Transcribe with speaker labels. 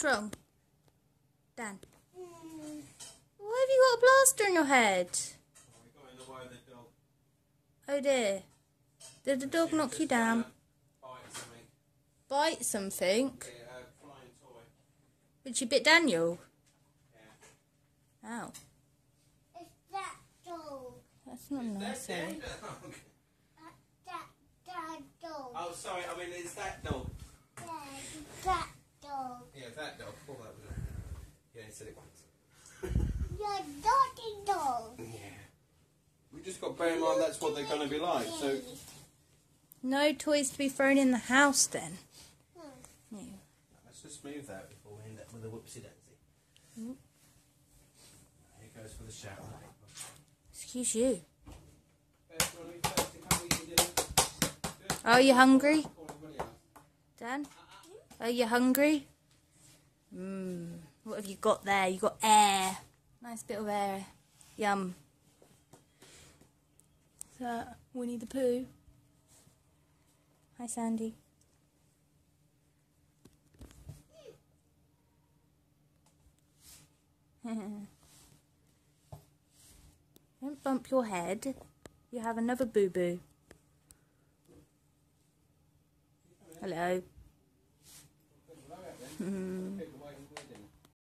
Speaker 1: What's wrong? Dan. Why have you got a plaster on your head?
Speaker 2: Oh, got in the way of the dog.
Speaker 1: Oh dear. Did the dog knock you down?
Speaker 2: bite something.
Speaker 1: Bite something?
Speaker 2: Yeah, a flying toy.
Speaker 1: Did you bit Daniel?
Speaker 2: Yeah.
Speaker 1: Ow.
Speaker 3: It's that dog.
Speaker 1: That's not nice.
Speaker 2: That
Speaker 1: eh?
Speaker 2: damn dog.
Speaker 3: That, that dog.
Speaker 2: Oh, sorry. I mean, it's that dog.
Speaker 3: Yeah, it's that dog.
Speaker 2: Yeah, that dog. Oh, that was it. Yeah, he said it once.
Speaker 3: Your dirty dog.
Speaker 2: Yeah. We just got to bear in mind that's what they're going to be like. So,
Speaker 1: No toys to be thrown in the house then.
Speaker 3: Hmm.
Speaker 1: No.
Speaker 2: let's just move that before we end up with a whoopsie daisy.
Speaker 1: Mm.
Speaker 2: Here goes for the shower.
Speaker 1: Excuse you.
Speaker 2: Beth, you wanna be first to come eat your dinner?
Speaker 1: Are you hungry?
Speaker 2: Call everybody else.
Speaker 1: Dan? Are you hungry? Mmm. What have you got there? You got air. Nice bit of air. Yum. That Winnie the Pooh? Hi, Sandy. Don't bump your head. You have another boo boo. Hello.